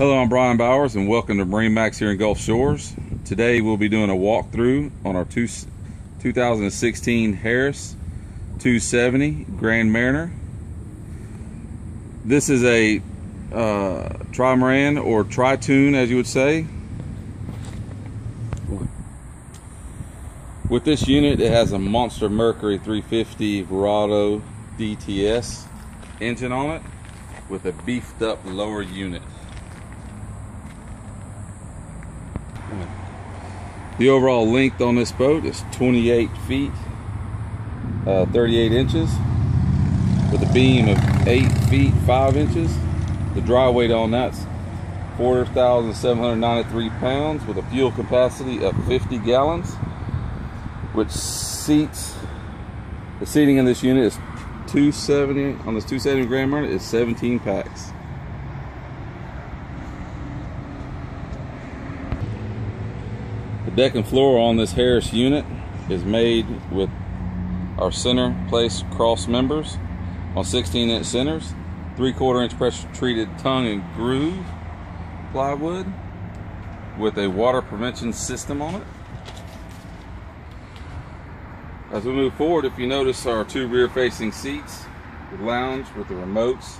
Hello, I'm Brian Bowers and welcome to MarineMax here in Gulf Shores. Today we'll be doing a walkthrough on our two, 2016 Harris 270 Grand Mariner. This is a uh, trimaran or tritoon as you would say. With this unit it has a Monster Mercury 350 Verado DTS engine on it with a beefed up lower unit. The overall length on this boat is 28 feet, uh, 38 inches, with a beam of 8 feet 5 inches. The dry weight on that's 4,793 pounds with a fuel capacity of 50 gallons, which seats, the seating in this unit is 270, on this 270 Grand Mariner is 17 pax. The deck and floor on this Harris unit is made with our center place cross members on 16 inch centers, three quarter inch pressure treated tongue and groove plywood with a water prevention system on it. As we move forward, if you notice our two rear facing seats, the lounge with the remotes,